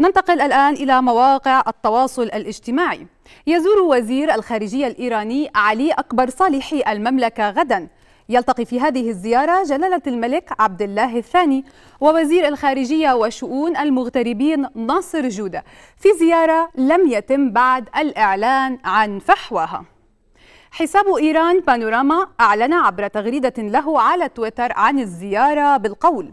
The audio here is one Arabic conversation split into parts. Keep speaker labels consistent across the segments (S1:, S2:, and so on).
S1: ننتقل الآن إلى مواقع التواصل الاجتماعي. يزور وزير الخارجية الإيراني علي أكبر صالحي المملكة غدا. يلتقي في هذه الزيارة جلالة الملك عبد الله الثاني ووزير الخارجية وشؤون المغتربين ناصر جودة في زيارة لم يتم بعد الإعلان عن فحواها. حساب إيران بانوراما أعلن عبر تغريدة له على تويتر عن الزيارة بالقول.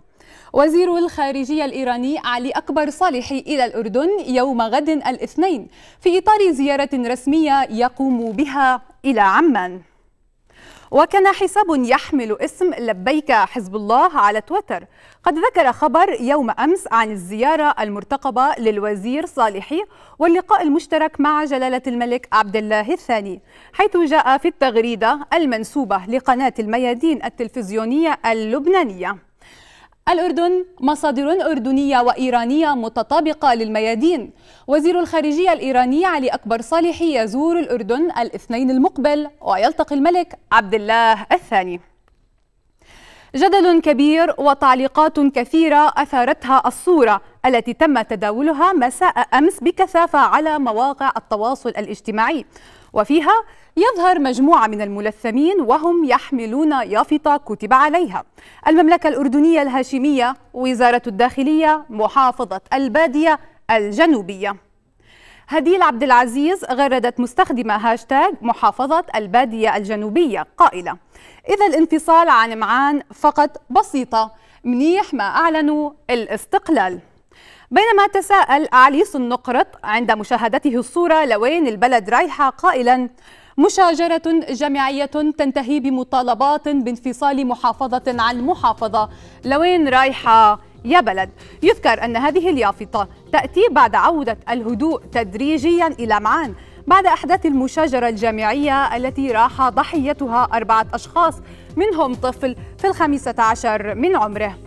S1: وزير الخارجية الإيراني علي أكبر صالحي إلى الأردن يوم غد الاثنين في إطار زيارة رسمية يقوم بها إلى عمان. وكان حساب يحمل اسم لبيك حزب الله على تويتر. قد ذكر خبر يوم أمس عن الزيارة المرتقبة للوزير صالحي واللقاء المشترك مع جلالة الملك عبد الله الثاني حيث جاء في التغريدة المنسوبة لقناة الميادين التلفزيونية اللبنانية. الأردن مصادر أردنية وإيرانية متطابقة للميادين. وزير الخارجية الإيراني علي أكبر صالحي يزور الأردن الاثنين المقبل ويلتقي الملك عبد الله الثاني. جدل كبير وتعليقات كثيرة أثارتها الصورة التي تم تداولها مساء أمس بكثافة على مواقع التواصل الاجتماعي. وفيها يظهر مجموعة من الملثمين وهم يحملون يافطة كتب عليها. المملكة الأردنية الهاشمية وزارة الداخلية محافظة البادية الجنوبية. هديل عبد العزيز غردت مستخدمة هاشتاج محافظة البادية الجنوبية. قائلة إذا الانفصال عن معان فقط بسيطة منيح ما أعلنوا الاستقلال. بينما تساءل عليس النقرط عند مشاهدته الصورة لوين البلد رايحة قائلا مشاجرة جماعية تنتهي بمطالبات بانفصال محافظة عن محافظة. لوين رايحة يا بلد؟ يذكر أن هذه اليافطة تأتي بعد عودة الهدوء تدريجيا إلى معان. بعد أحداث المشاجرة الجامعية التي راح ضحيتها أربعة أشخاص منهم طفل في الخامسة عشر من عمره.